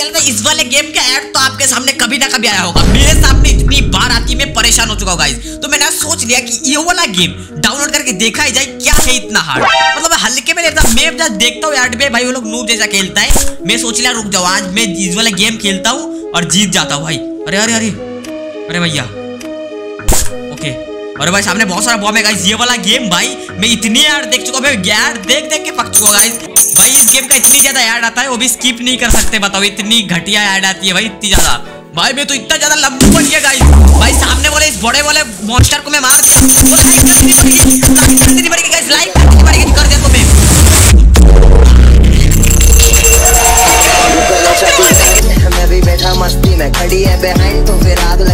चला था इस वाले गेम का ऐड तो आपके सामने कभी ना कभी आया होगा। मेरे सामने इतनी बार आती मैं परेशान हो चुका हूँ तो मैंने सोच लिया कि ये वाला गेम डाउनलोड करके देखा ही जाए, क्या है इतना हार्ड मतलब हल्के में लेता मैं जब देखता हूँ ऐड पे, भाई, वो लोग नूब जैसा खेलता है। मैं सोच लिया, रुक जाओ, आज मैं इस वाला गेम खेलता हूँ और जीत जाता हूँ, भाई। अरे अरे अरे। अरे, भैया। ओके और भाई सामने बहुत सारा बॉम है गाइस ये वाला गेम भाई मैं इतनी यार देख चुका हूँ यार देख देख के पक चुका गाइस भाई इस गेम का इतनी ज़्यादा ऐड आता है वो भी स्कीप नहीं कर सकते बताओ इतनी घटिया ऐड आती है भाई इतनी ज़्यादा भाई मैं तो इतना ज़्यादा लंबू बन गया गाइस भाई सामने वाले इस बड़े वाले मॉन्स्टर को मैं मार दिया